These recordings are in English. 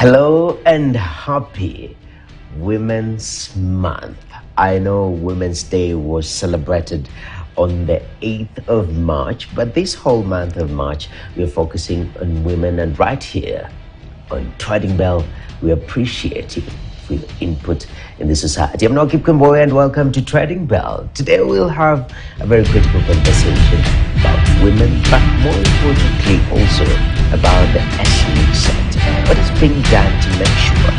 Hello and happy Women's Month. I know Women's Day was celebrated on the 8th of March, but this whole month of March, we're focusing on women. And right here on Trading Bell, we appreciate you for your input in the society. I'm Nokip Kumboy, and welcome to Trading Bell. Today, we'll have a very critical conversation about women, but more importantly, also about the sector. What is being done to make sure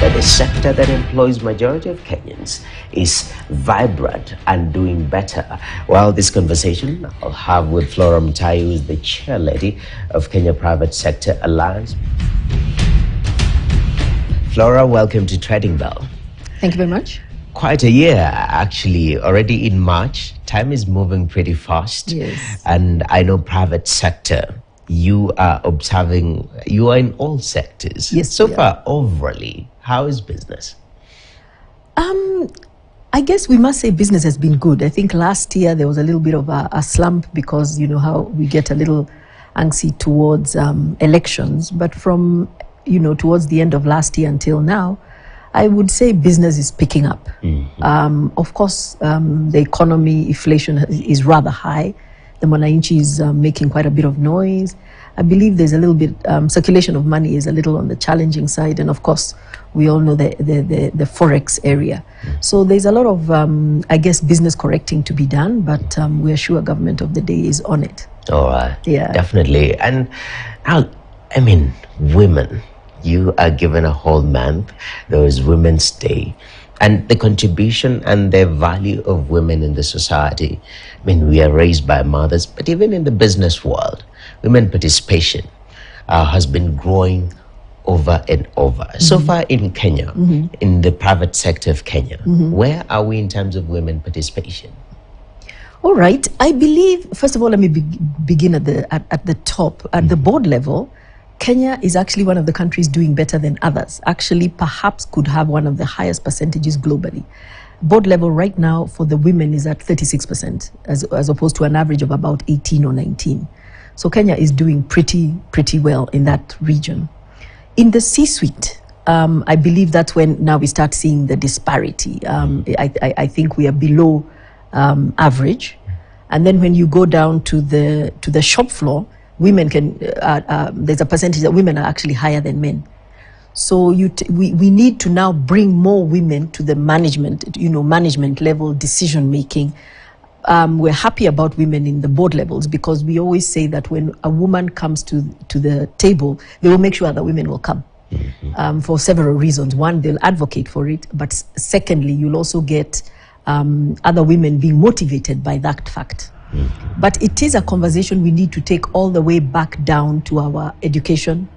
that the sector that employs majority of Kenyans is vibrant and doing better. Well, this conversation I'll have with Flora Mutahi, who is the chair lady of Kenya Private Sector Alliance. Flora, welcome to Trading Bell. Thank you very much. Quite a year, actually, already in March. Time is moving pretty fast. Yes. And I know private sector, you are observing, you are in all sectors. Yes, So far, overally, how is business? Um, I guess we must say business has been good. I think last year there was a little bit of a, a slump because you know how we get a little antsy towards um, elections. But from you know towards the end of last year until now, I would say business is picking up. Um, of course, um, the economy inflation is rather high. The Mwananchi is um, making quite a bit of noise. I believe there's a little bit um, circulation of money is a little on the challenging side, and of course, we all know the the, the, the forex area. So there's a lot of um, I guess business correcting to be done, but um, we're sure government of the day is on it. All right. Yeah. Definitely. And now, I mean, women, you are given a whole month. There is Women's Day. And the contribution and the value of women in the society. I mean, we are raised by mothers, but even in the business world, women participation uh, has been growing over and over. Mm-hmm. So far in Kenya, mm-hmm. in the private sector of Kenya, mm-hmm. where are we in terms of women participation? All right. I believe, first of all, let me be- begin at the, at, at the top. At the board level, Kenya is actually one of the countries doing better than others. Actually, perhaps could have one of the highest percentages globally. Board level right now for the women is at 36%, as, as opposed to an average of about 18 or 19. So Kenya is doing pretty, pretty well in that region. In the C suite, um, I believe that's when now we start seeing the disparity. Um, I, I, I think we are below um, average. And then when you go down to the to the shop floor, women can uh, uh, there's a percentage that women are actually higher than men. So you t- we, we need to now bring more women to the management, you know, management level decision making. Um, we're happy about women in the board levels because we always say that when a woman comes to to the table, they will make sure that women will come um, for several reasons. One, they'll advocate for it, but secondly, you'll also get um, other women being motivated by that fact. But it is a conversation we need to take all the way back down to our education.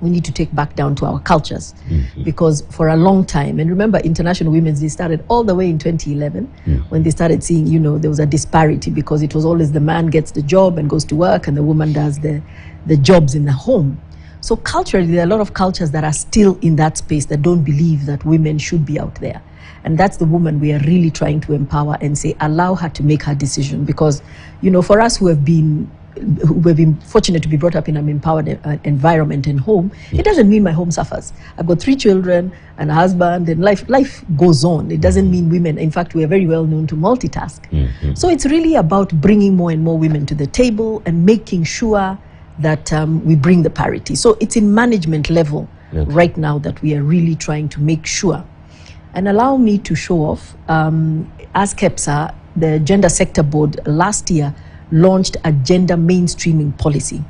We need to take back down to our cultures mm-hmm. because for a long time, and remember, International Women's Day started all the way in 2011 when they started seeing, you know, there was a disparity because it was always the man gets the job and goes to work and the woman does the, the jobs in the home. So culturally, there are a lot of cultures that are still in that space that don't believe that women should be out there. And that's the woman we are really trying to empower and say, allow her to make her decision. Because, you know, for us who have been who have been fortunate to be brought up in an empowered uh, environment and home, it doesn't mean my home suffers. I've got three children and a husband, and life life goes on. It doesn't mean women. In fact, we are very well known to multitask. So it's really about bringing more and more women to the table and making sure that um, we bring the parity. So it's in management level right now that we are really trying to make sure. And allow me to show off, um, as KEPSA, the Gender Sector Board last year launched a gender mainstreaming policy.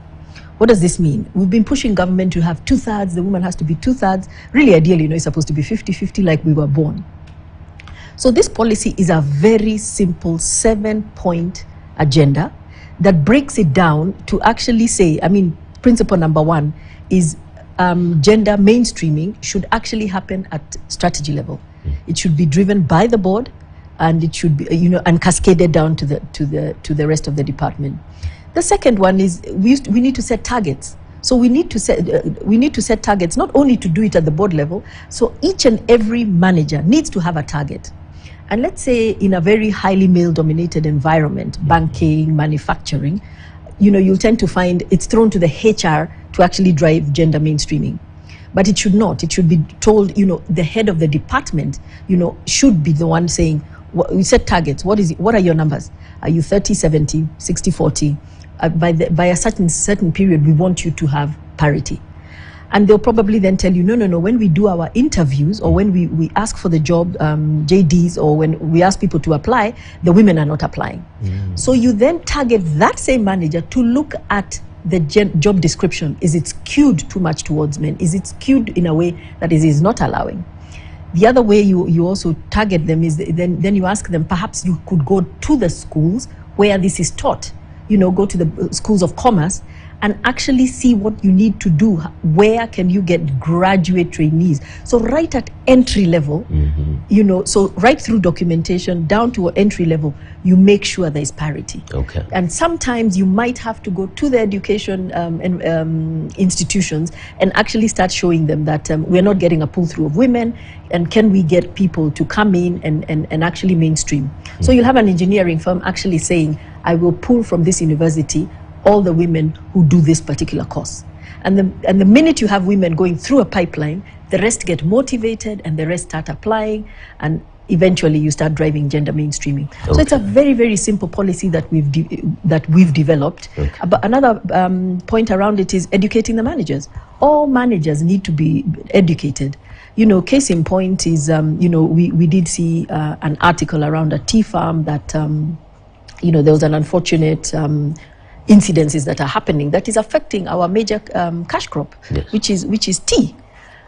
What does this mean? We've been pushing government to have two thirds, the woman has to be two thirds. Really, ideally, you know, it's supposed to be 50 50 like we were born. So, this policy is a very simple seven point agenda that breaks it down to actually say, I mean, principle number one is um, gender mainstreaming should actually happen at strategy level. It should be driven by the board and it should be, you know, and cascaded down to the, to the, to the rest of the department. The second one is we, used we need to set targets. So we need to set uh, we need to set targets not only to do it at the board level. So each and every manager needs to have a target. And let's say in a very highly male-dominated environment, banking, manufacturing, you know, you'll tend to find it's thrown to the HR to actually drive gender mainstreaming. But it should not. It should be told, you know, the head of the department, you know, should be the one saying, we set targets. What is it? What are your numbers? Are you 30, 70, 60, 40? Uh, by, the, by a certain, certain period, we want you to have parity. And they'll probably then tell you, no, no, no, when we do our interviews or when we, we ask for the job um, JDs or when we ask people to apply, the women are not applying. So you then target that same manager to look at the job description. Is it skewed too much towards men? Is it skewed in a way that is, is not allowing? The other way you, you also target them is then, then you ask them, perhaps you could go to the schools where this is taught. You know, go to the uh, schools of commerce and actually see what you need to do. Where can you get graduate trainees? So, right at entry level, you know, so right through documentation down to entry level, you make sure there is parity. Okay. And sometimes you might have to go to the education um, and, um, institutions and actually start showing them that um, we're not getting a pull through of women, and can we get people to come in and, and, and actually mainstream? So you'll have an engineering firm actually saying, I will pull from this university all the women who do this particular course. And the, and the minute you have women going through a pipeline, the rest get motivated and the rest start applying and eventually you start driving gender mainstreaming. So it's a very, very simple policy that we've, de- that we've developed. Okay. But another um, point around it is educating the managers. All managers need to be educated. You know, case in point is, um, you know, we, we did see uh, an article around a tea farm that, um, you know, there was an unfortunate um, incidences that are happening that is affecting our major um, cash crop, Yes. which is which is tea.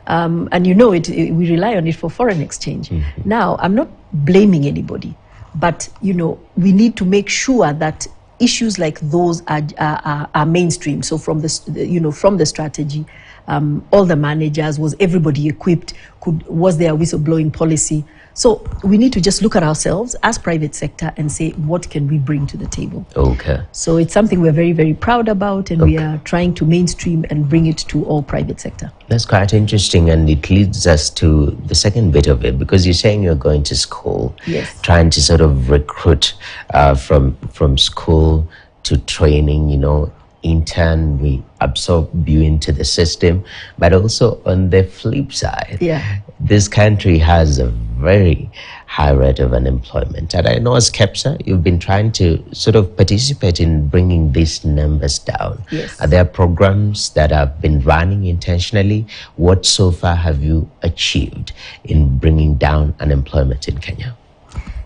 Um, and you know it, it- we rely on it for foreign exchange. Now, I'm not blaming anybody, but you know we need to make sure that issues like those are are, are, are mainstream. So from the the- you know from the strategy, um, all the managers was everybody equipped? Could was there a whistleblowing policy? So we need to just look at ourselves as private sector and say what can we bring to the table. Okay. So it's something we're very, very proud about, and we are trying to mainstream and bring it to all private sector. That's quite interesting, and it leads us to the second bit of it because you're saying you're going to school, Yes. trying to sort of recruit uh, from from school to training. You know, in turn we absorb you into the system, but also on the flip side, Yeah. this country has a very high rate of unemployment. And I know as KEPSA, you've been trying to sort of participate in bringing these numbers down. Yes. Are there programs that have been running intentionally? What so far have you achieved in bringing down unemployment in Kenya?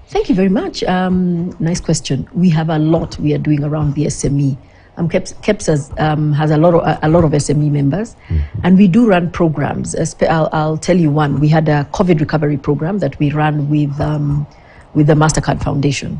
Thank you very much. Um, nice question. We have a lot we are doing around the SME. Um, KEPS, KEPSA's, um, has a lot of a, a lot of SME members, and we do run programs. I'll, I'll tell you one. We had a COVID recovery program that we ran with um, with the Mastercard Foundation.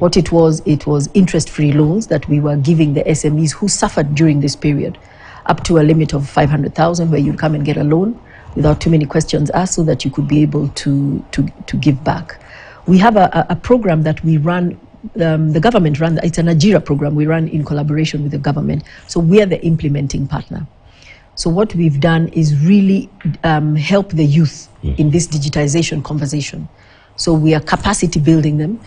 What it was, it was interest-free loans that we were giving the SMEs who suffered during this period, up to a limit of five hundred thousand, where you'd come and get a loan without too many questions asked, so that you could be able to to to give back. We have a, a program that we run. Um, the government run. It's an Ajira program we run in collaboration with the government. So we are the implementing partner. So what we've done is really um, help the youth in this digitization conversation. So we are capacity building them,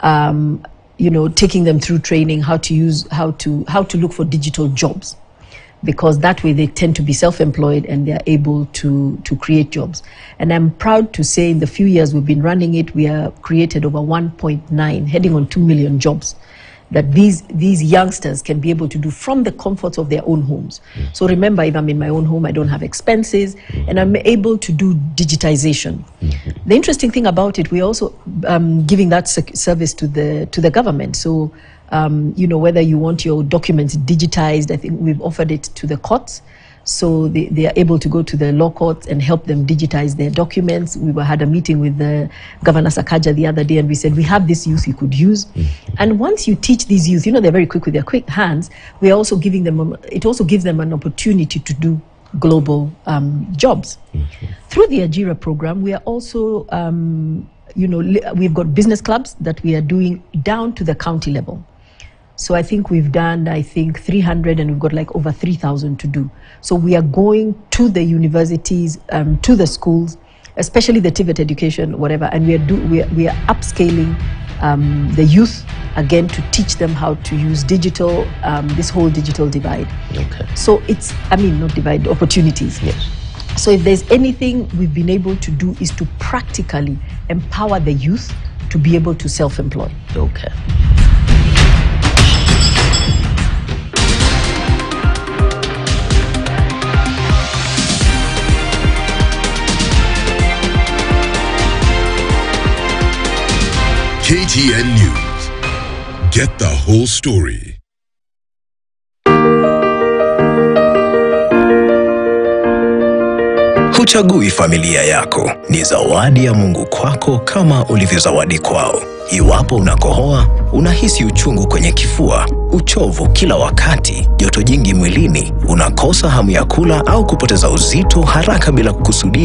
um, you know, taking them through training how to use how to how to look for digital jobs, because that way they tend to be self-employed and they are able to to create jobs. And I'm proud to say, in the few years we've been running it, we have created over 1.9, heading on 2 million jobs that these these youngsters can be able to do from the comforts of their own homes. So remember, if I'm in my own home, I don't have expenses, and I'm able to do digitization. The interesting thing about it, we're also um, giving that service to the to the government. So. Um, you know whether you want your documents digitized i think we've offered it to the courts so they, they are able to go to the law courts and help them digitize their documents. We were, had a meeting with the Governor Sakaja the other day, and we said we have this youth you could use. And once you teach these youth, you know they're very quick with their quick hands. We are also giving them. It also gives them an opportunity to do global um, jobs through the Ajira program. We are also, um, you know, we've got business clubs that we are doing down to the county level. So I think we've done, I think, 300 and we've got like over 3,000 to do. So we are going to the universities, um, to the schools, especially the TVET education, whatever, and we are, do, we are, we are upscaling um, the youth again to teach them how to use digital, um, this whole digital divide. Okay. So it's, I mean, not divide, opportunities. Yes. So if there's anything we've been able to do is to practically empower the youth to be able to self-employ. Okay. KTN News. Get the whole story. Huchagui familia yako, ni zawadi ya Mungu kwako kama ulivyo zawadi kwao. Iwapo unakohoa, unahisi uchungu kwenye kifua, uchovu kila wakati, joto jingi mwilini, unakosa hamu ya kula au kupoteza uzito haraka bila kukusudia